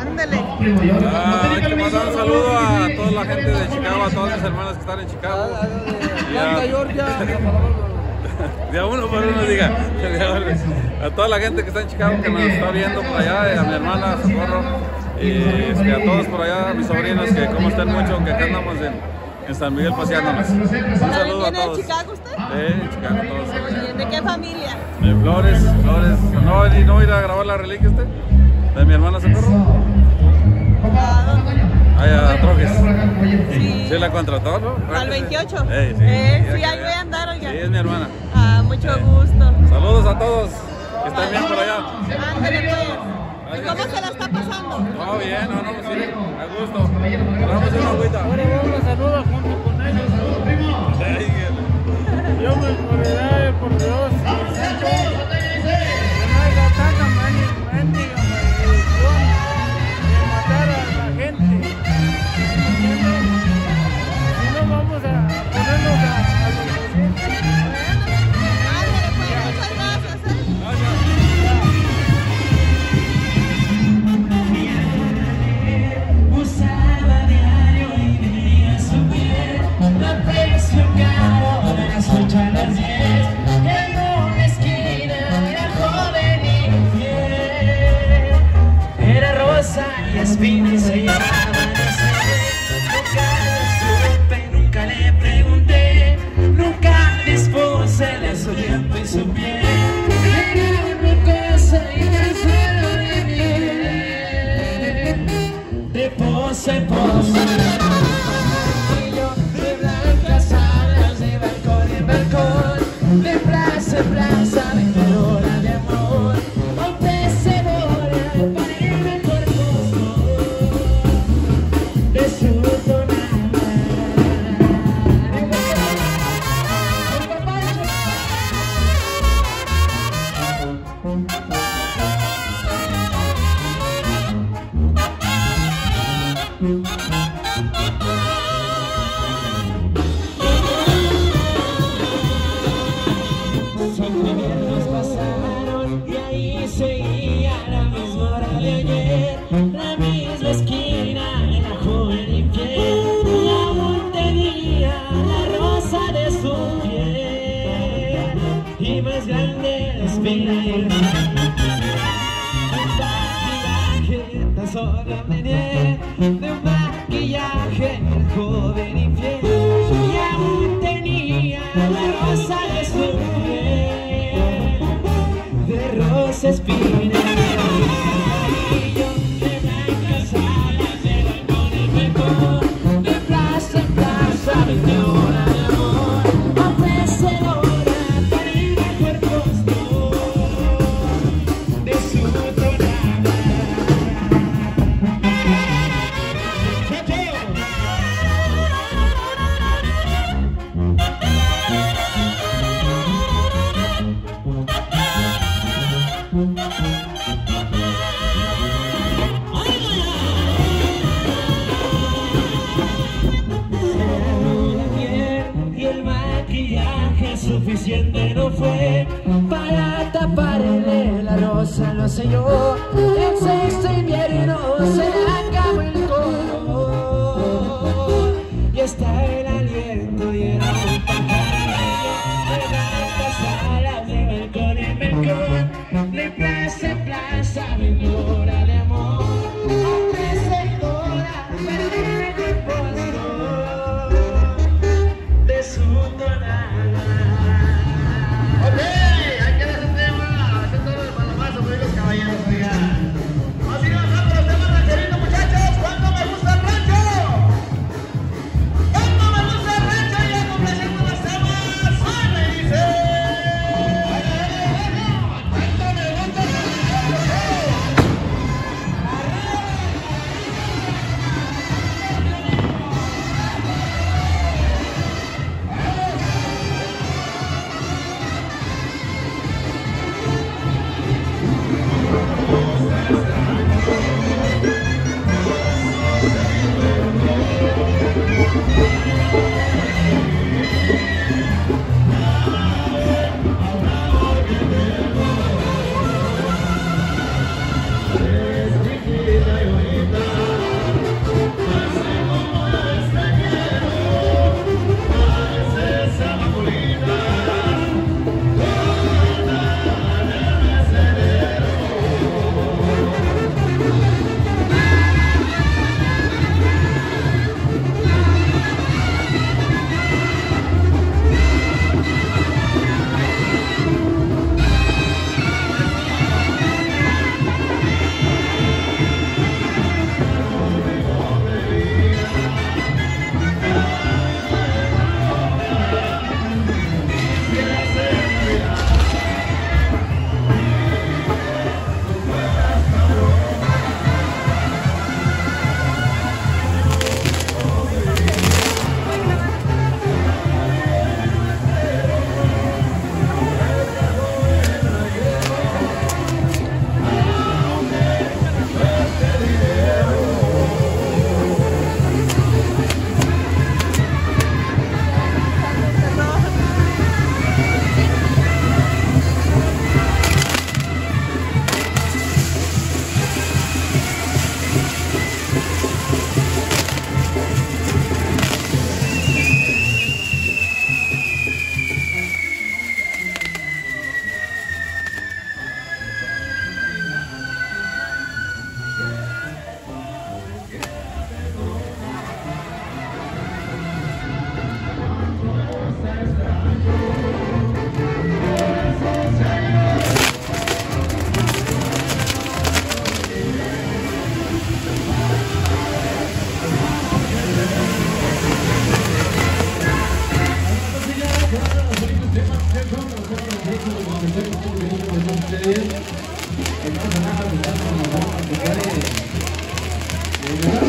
Ándale. Ah, hay que mandar un saludo a toda la gente de Chicago, a todas mis hermanas que están en Chicago. Y a- De a uno por uno, diga. De a uno. A toda la gente que está en Chicago, que nos está viendo por allá, y a mi hermana Socorro, y este, a todos por allá, a mis sobrinos, que como están mucho, que acá andamos en, en San Miguel paseándonos. Un ¿También saludo a viene de todos. Chicago usted? Sí, en Chicago, todos. ¿De qué familia? De Flores, Flores. ¿No, no va a ir a grabar la reliquia usted? ¿De mi hermana Socorro? ¿A dónde? Allá a Trojes. Sí. ¿Sí la contrató, no? ¿Al 28? Eh, sí. Eh, sí, ahí voy a andar, oiga. Sí, es mi hermana. Ah, mucho Eh. gusto. Saludos a todos que están bien por allá. Ándale, pues. ¿Y cómo se la está pasando? No, bien, no, no, pues sí, a gusto. Vamos una agüita. Junto con ellos. Yo me moriré por Dios las 8 a el joven infiel, y aún tenía la rosa de su piel, de rosa espina. Amen.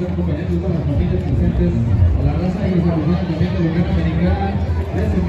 atención conveniente con las familias presentes a la raza y los alumnos de la Dominicana, desde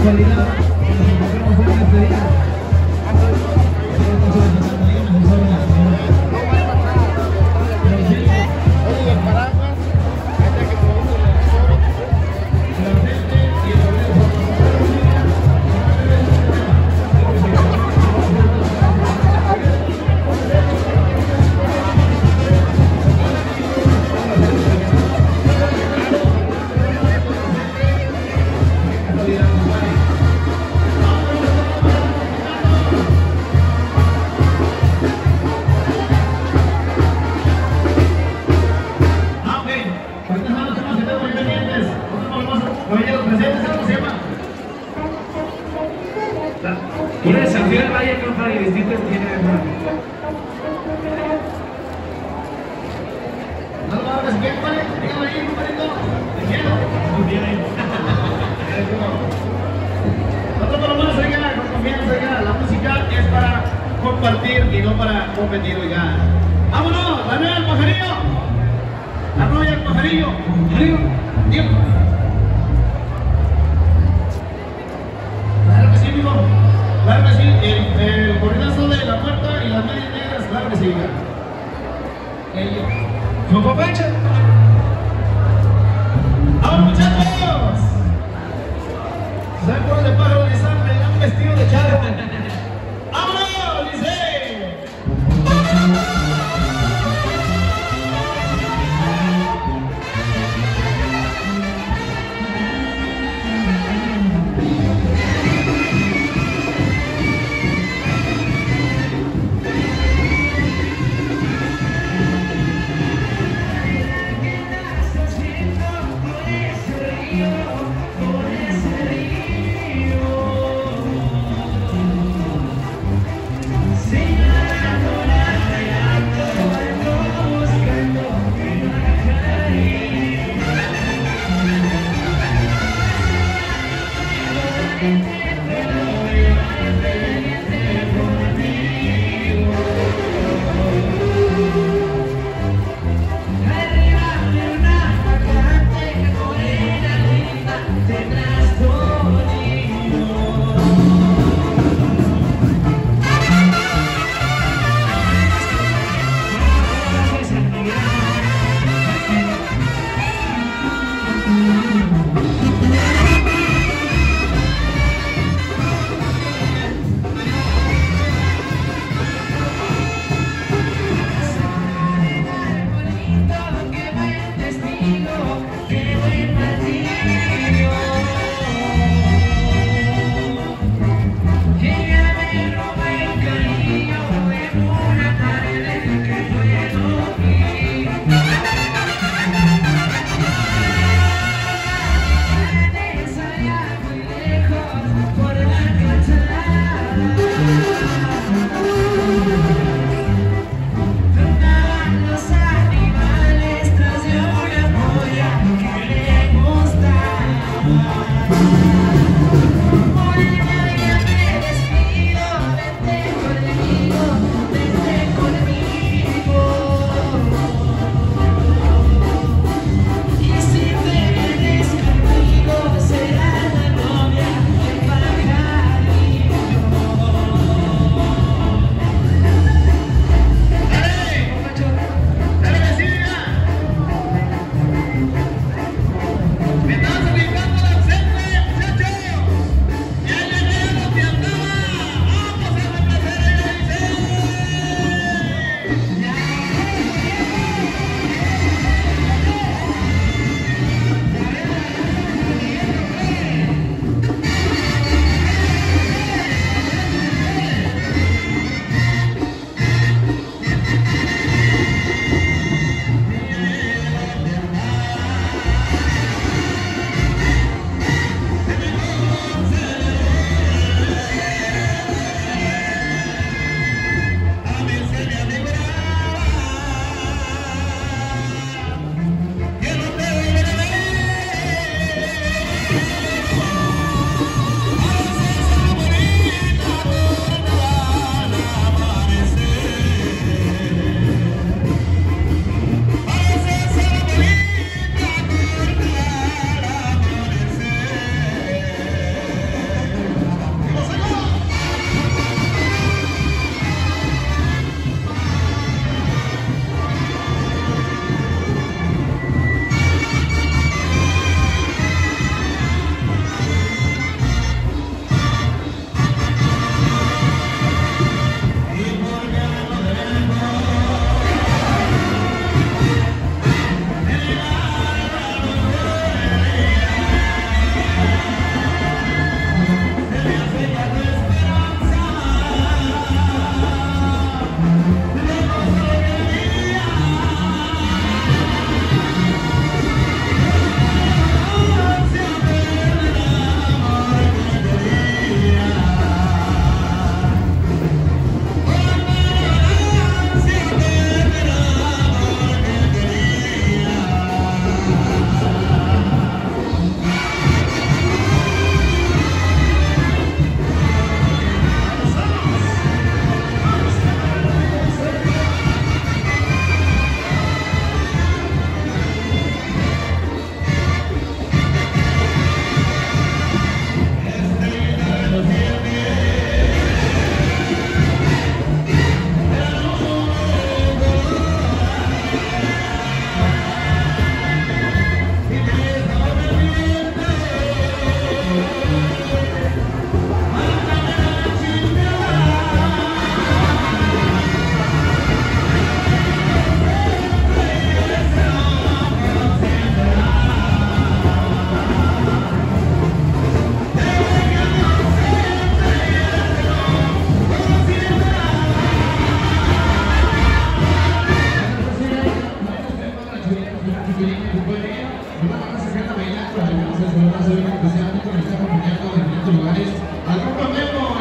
actualidad ¡Como pancha!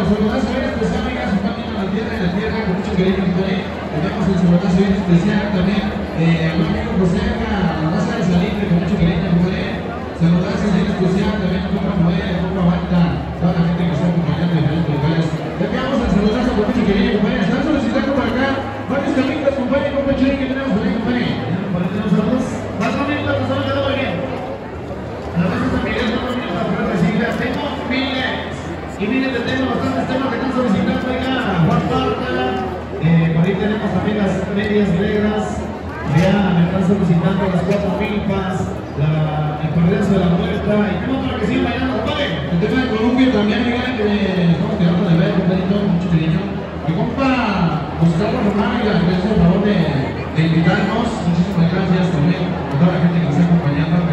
saludazo bien especial, oigan, su página la tierra y la tierra, con mucho cariño que pone. Tenemos el saludazo bien especial también eh, mi amigo José, a la raza de Salitre, con mucho cariño que pone. Saludazo bien especial también a Copa Modera, Copa Banda, toda la gente que está acompañando en diferentes lugares. Le pegamos el saludazo con mucho cariño, compadre. Están solicitando por acá varios caminos, compadre, compadre, que tenemos por compadre. Y miles de temas, bastantes temas que están solicitando. Oiga, Juan Parta, eh, por ahí tenemos también las medias negras. Ya me están solicitando las cuatro milpas, la, el progreso de la muerta. Y tengo otro que sigue bailando, compadre. El tema de Colombia también, mira, que estamos quedando de ver, compadrito, mucho cariño. Mi compa Gustavo Román, le hizo el favor de, de invitarnos. Muchísimas gracias también a toda la gente que nos está acompañando.